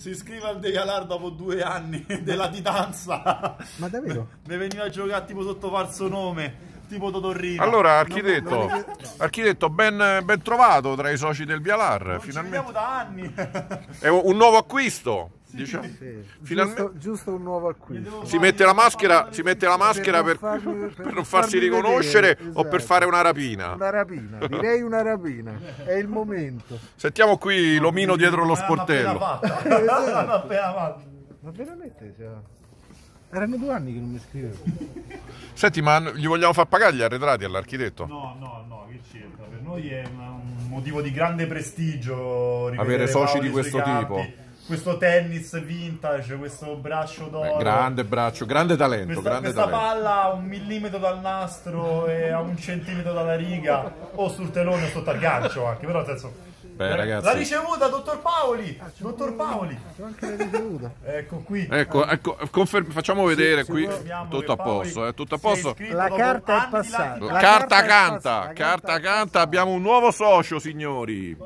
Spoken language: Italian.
Si iscrive al Dejalar dopo due anni della ditanza. Ma davvero? Ne veniva a giocare tipo sotto falso nome, tipo Totorrino. Allora, architetto, architetto ben, ben trovato tra i soci del Vialar, non ci finalmente. vediamo da anni. È un nuovo acquisto, diciamo. Sì. Finalmente- Giusto, giusto un nuovo acquisto. Si mette la maschera, si mette la maschera per, Per non farmi- per per non farsi riconoscere vedere, o per esatto. fare una rapina. Una rapina, direi una rapina. È il momento. Sentiamo qui l'omino dietro lo sportello. Esatto. Ma veramente? cioè, Erano due anni che non mi scrivevo. Senti, ma gli vogliamo far pagare gli arretrati all'architetto? No, no, no, che c'entra? Per noi è un motivo di grande prestigio Avere soci di questo campi, tipo. Questo tennis vintage, questo braccio d'oro. Grande braccio, grande talento, Questa, grande questa talento. palla a un millimetro dal nastro e a un centimetro dalla riga, o sul telone o sotto al gancio anche, però nel senso... Beh, eh, ragazzi. La ricevuta, dottor Paoli! Dottor Paoli! Ecco qui. Ecco, ecco confer- facciamo vedere qui Confermiamo tutto a posto, eh, tutto a posto. La carta è passata. La Carta canta, carta canta, abbiamo un nuovo socio, signori.